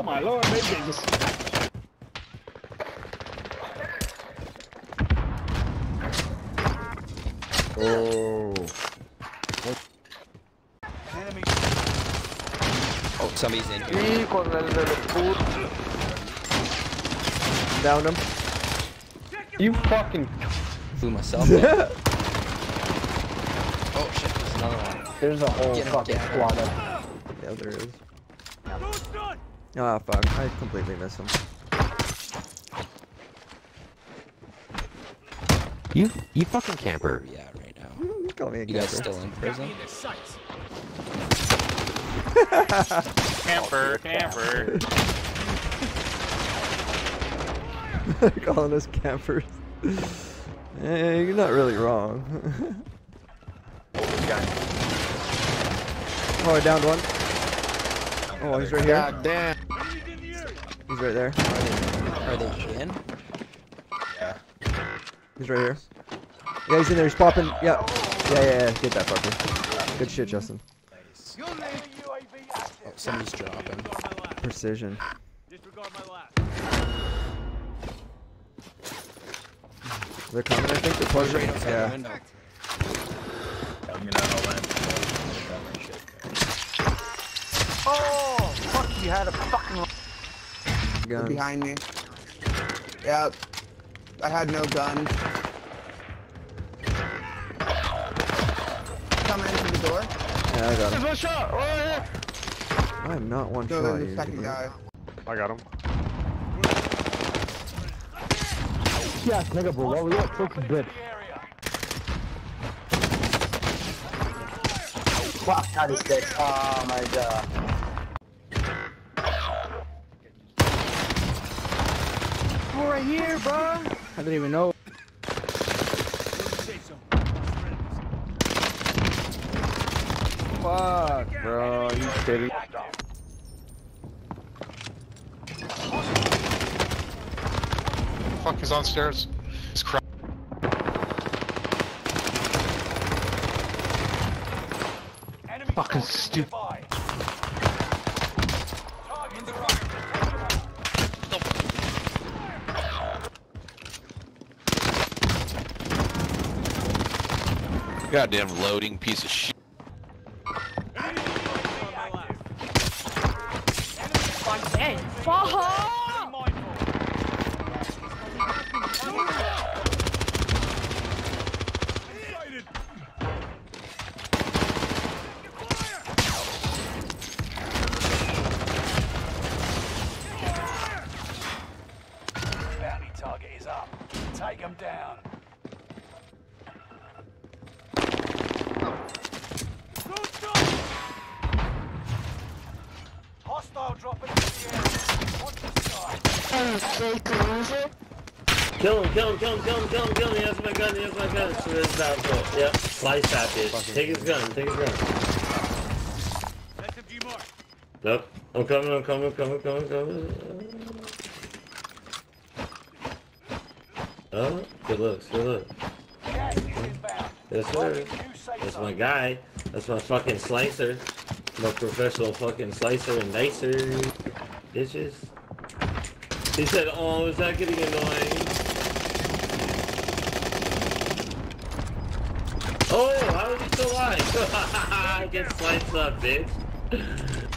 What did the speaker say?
Oh my lord, maybe just. Oh. Oh, somebody's in here. Y con el del escudo. Down him. You fucking. Blew myself. Oh shit, there's another one. There's a whole Get him, fucking get squad up. Yeah, there is. Ah, fuck. I completely missed him. You you fucking camper. Yeah, right now? Call me a You guys still in prison? Camper, camper. Calling us campers. Eh, you're not really wrong. oh, I downed one. Oh, he's right here. God damn. He's right there. Are they in? Yeah. He's right here. Yeah, he's in there. He's popping. Yeah. Yeah, yeah, yeah. Get that fucker. Good shit, Justin. Oh, somebody's dropping. Precision. They're coming, I think. They're pushing. Right outside the Yeah. window. Oh, fuck, you had a fucking Guns. behind me. Yep. I had no gun. Coming into the door. Yeah, I got him. One shot. Oh, yeah. I am not one No, shot. there's the second guy. I got him. Yes, nigga, bro. What we up? Fuck the bitch. Fuck, that is dead. Oh my god. Right here, bro. I didn't even know. Fuck, bro. Are you kidding? Fuck, he's on stairs. He's cra- Fucking stupid. Goddamn loading piece of shit. Fuck! Hostile dropping into the area. Watch the sky. Kill him, kill him, kill him, kill him, kill him, kill him. He has my gun, he has my gun. So this is out Yep. Slice that bitch. Take his gun, take his gun. Nope. I'm coming, I'm coming, coming, coming, coming. Oh, good looks, good looks. Gas is inbound. Yes, sir. That's my guy. That's my fucking slicer. My professional fucking slicer and dicer. Bitches. He said, oh, is that getting annoying? Oh, how is he still alive? Get sliced up, bitch.